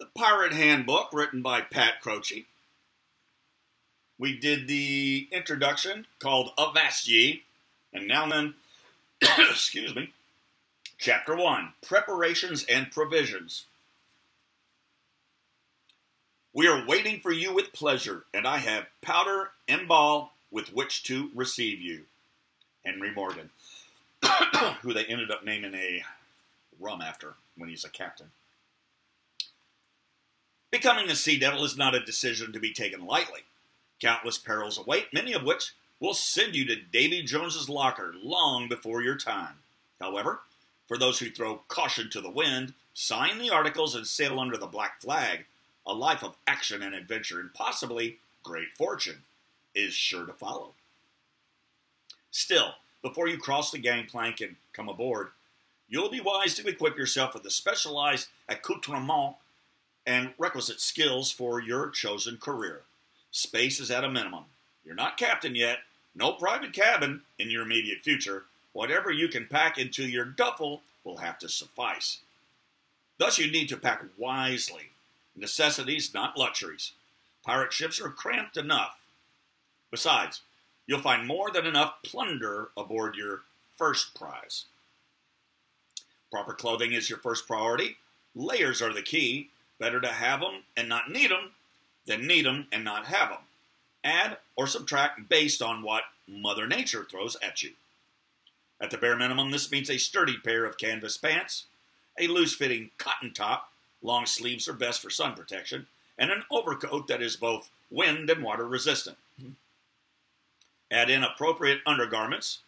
the Pirate Handbook, written by Pat Croce. We did the introduction called Avast Ye, and now then, excuse me, Chapter 1 Preparations and Provisions. We are waiting for you with pleasure, and I have powder and ball with which to receive you. Henry Morgan, who they ended up naming a rum after when he's a captain. Becoming a Sea Devil is not a decision to be taken lightly. Countless perils await, many of which will send you to Davy Jones's locker long before your time. However, for those who throw caution to the wind, sign the articles and sail under the black flag, a life of action and adventure and possibly great fortune is sure to follow. Still, before you cross the gangplank and come aboard, you'll be wise to equip yourself with the specialized accoutrement and requisite skills for your chosen career. Space is at a minimum. You're not captain yet, no private cabin in your immediate future. Whatever you can pack into your duffel will have to suffice. Thus, you need to pack wisely. Necessities, not luxuries. Pirate ships are cramped enough. Besides, you'll find more than enough plunder aboard your first prize. Proper clothing is your first priority. Layers are the key. Better to have them and not need them than need them and not have them. Add or subtract based on what Mother Nature throws at you. At the bare minimum, this means a sturdy pair of canvas pants, a loose fitting cotton top, long sleeves are best for sun protection, and an overcoat that is both wind and water resistant. Hmm. Add in appropriate undergarments,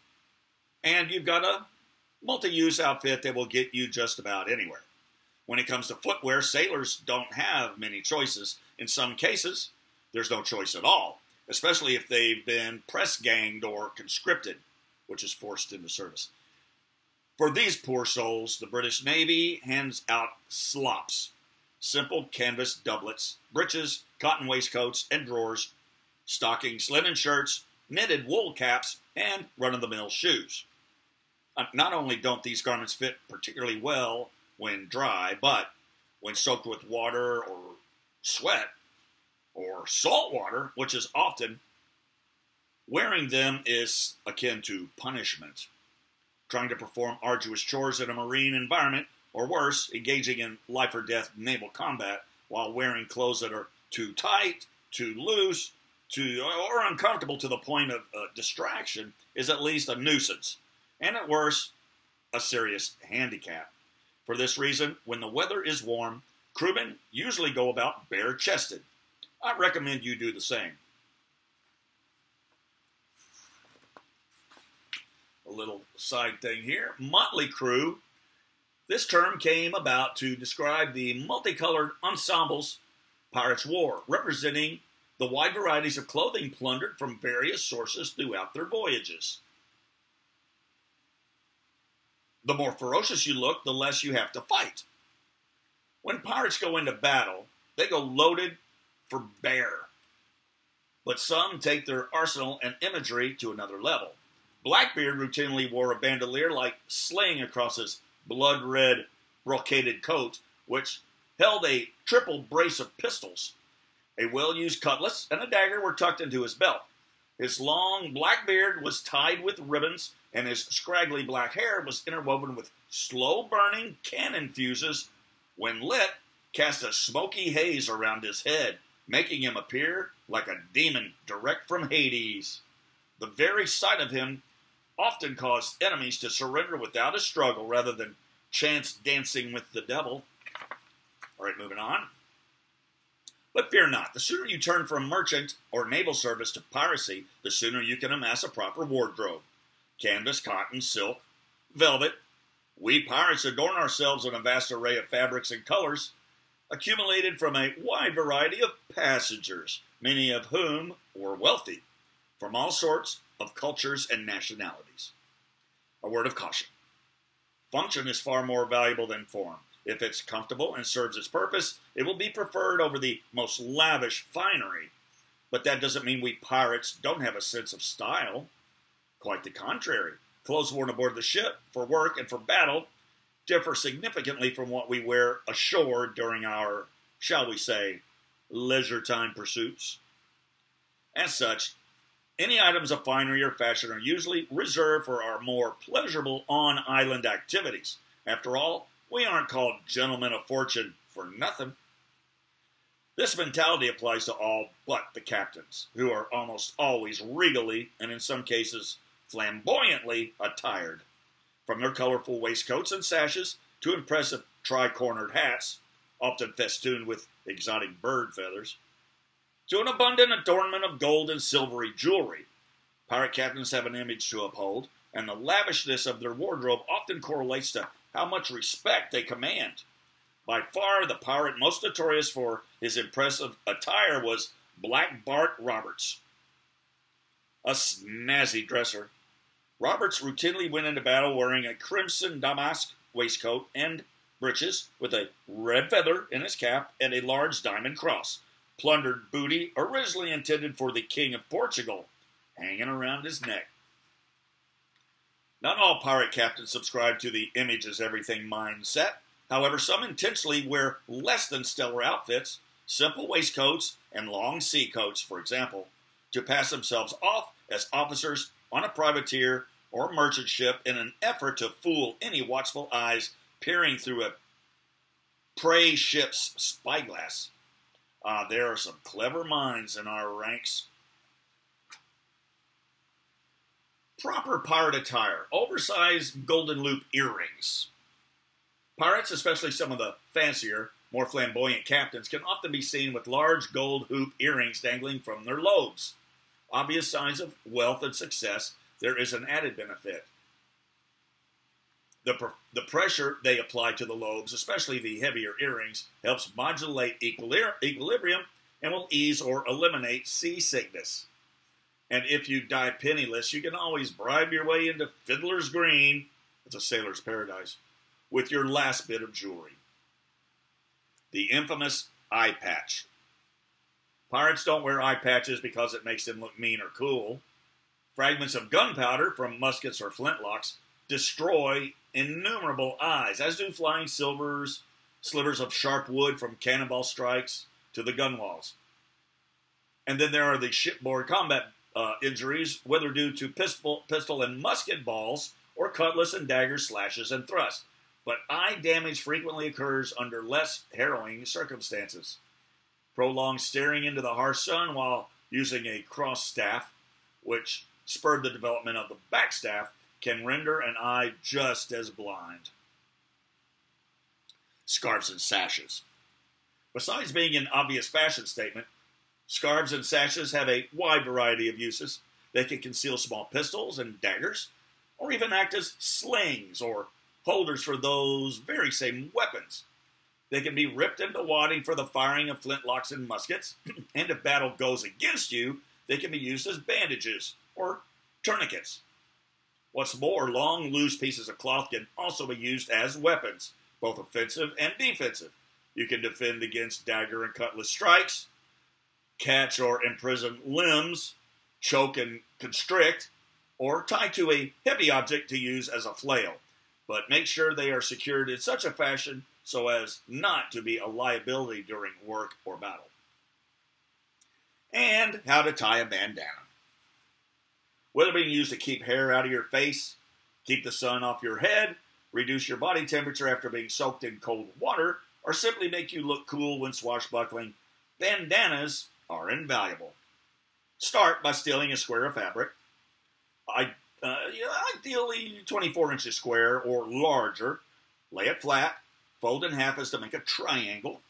and you've got a multi use outfit that will get you just about anywhere. When it comes to footwear, sailors don't have many choices. In some cases, there's no choice at all, especially if they've been press ganged or conscripted, which is forced into service. For these poor souls, the British Navy hands out slops simple canvas doublets, breeches, cotton waistcoats and drawers, stockings, linen shirts, knitted wool caps, and run of the mill shoes. Uh, not only don't these garments fit particularly well when dry, but when soaked with water or sweat or salt water, which is often wearing them is akin to punishment. Trying to perform arduous chores in a marine environment, or worse, engaging in life or death naval combat while wearing clothes that are too tight, too loose, too or uncomfortable to the point of uh, distraction is at least a nuisance, and at worst, a serious handicap. For this reason, when the weather is warm, crewmen usually go about bare chested. I recommend you do the same. A little side thing here Motley Crew. This term came about to describe the multicolored ensembles Pirates wore, representing the wide varieties of clothing plundered from various sources throughout their voyages. The more ferocious you look, the less you have to fight. When pirates go into battle, they go loaded for bear. But some take their arsenal and imagery to another level. Blackbeard routinely wore a bandolier like sling across his blood red brocaded coat, which held a triple brace of pistols. A well used cutlass and a dagger were tucked into his belt. His long black beard was tied with ribbons, and his scraggly black hair was interwoven with slow burning cannon fuses. When lit, cast a smoky haze around his head, making him appear like a demon direct from Hades. The very sight of him often caused enemies to surrender without a struggle rather than chance dancing with the devil. All right, moving on. But fear not, the sooner you turn from merchant or naval service to piracy, the sooner you can amass a proper wardrobe. Canvas, cotton, silk, velvet. We pirates adorn ourselves in a vast array of fabrics and colors, accumulated from a wide variety of passengers, many of whom were wealthy, from all sorts of cultures and nationalities. A word of caution. Function is far more valuable than form. If it's comfortable and serves its purpose, it will be preferred over the most lavish finery. But that doesn't mean we pirates don't have a sense of style. Quite the contrary. Clothes worn aboard the ship for work and for battle differ significantly from what we wear ashore during our shall we say, leisure time pursuits. As such, any items of finery or fashion are usually reserved for our more pleasurable on island activities. After all, we aren't called gentlemen of fortune for nothing. This mentality applies to all but the captains, who are almost always regally and in some cases flamboyantly attired. From their colorful waistcoats and sashes to impressive tri cornered hats, often festooned with exotic bird feathers, to an abundant adornment of gold and silvery jewelry. Pirate captains have an image to uphold, and the lavishness of their wardrobe often correlates to how much respect they command. By far, the pirate most notorious for his impressive attire was Black Bart Roberts, a snazzy dresser. Roberts routinely went into battle wearing a crimson damask waistcoat and breeches with a red feather in his cap and a large diamond cross. Plundered booty originally intended for the King of Portugal, hanging around his neck. Not all pirate captains subscribe to the image is everything mindset. However, some intentionally wear less than stellar outfits, simple waistcoats, and long sea coats, for example, to pass themselves off as officers on a privateer or merchant ship in an effort to fool any watchful eyes peering through a prey ship's spyglass. Ah, there are some clever minds in our ranks. Proper pirate attire, oversized golden loop earrings, Pirates, especially some of the fancier, more flamboyant captains, can often be seen with large gold hoop earrings dangling from their lobes. Obvious signs of wealth and success, there is an added benefit. The, the pressure they apply to the lobes, especially the heavier earrings, helps modulate equilibrium and will ease or eliminate seasickness. And if you die penniless, you can always bribe your way into Fiddler's Green. It's a sailor's paradise with your last bit of jewelry. The infamous eye patch. Pirates don't wear eye patches because it makes them look mean or cool. Fragments of gunpowder from muskets or flintlocks destroy innumerable eyes, as do flying silvers, slivers of sharp wood from cannonball strikes to the gunwales. And then there are the shipboard combat uh, injuries, whether due to pistol, pistol and musket balls or cutlass and dagger slashes and thrusts but eye damage frequently occurs under less harrowing circumstances. Prolonged staring into the harsh sun while using a cross staff, which spurred the development of the back staff, can render an eye just as blind. Scarves and sashes. Besides being an obvious fashion statement, scarves and sashes have a wide variety of uses. They can conceal small pistols and daggers, or even act as slings or holders for those very same weapons. They can be ripped into wadding for the firing of flintlocks and muskets, and if battle goes against you, they can be used as bandages or tourniquets. What's more, long, loose pieces of cloth can also be used as weapons, both offensive and defensive. You can defend against dagger and cutlass strikes, catch or imprison limbs, choke and constrict, or tie to a heavy object to use as a flail but make sure they are secured in such a fashion so as not to be a liability during work or battle. And how to tie a bandana. Whether being used to keep hair out of your face, keep the sun off your head, reduce your body temperature after being soaked in cold water, or simply make you look cool when swashbuckling, bandanas are invaluable. Start by stealing a square of fabric. I uh, ideally 24 inches square or larger. Lay it flat, fold in half as to make a triangle.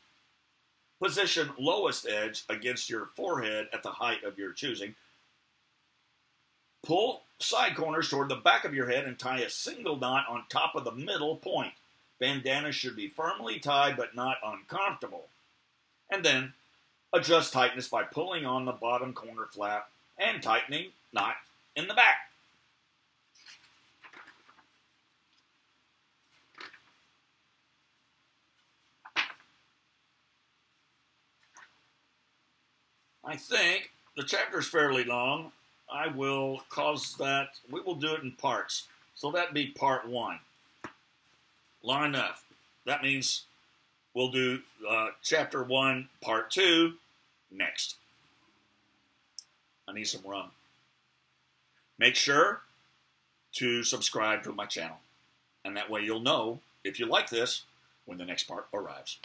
Position lowest edge against your forehead at the height of your choosing. Pull side corners toward the back of your head and tie a single knot on top of the middle point. Bandana should be firmly tied but not uncomfortable. And then adjust tightness by pulling on the bottom corner flap and tightening knot in the back. I think the chapter is fairly long. I will cause that, we will do it in parts. So that'd be part one. Long enough. That means we'll do uh, chapter one, part two next. I need some rum. Make sure to subscribe to my channel, and that way you'll know if you like this when the next part arrives.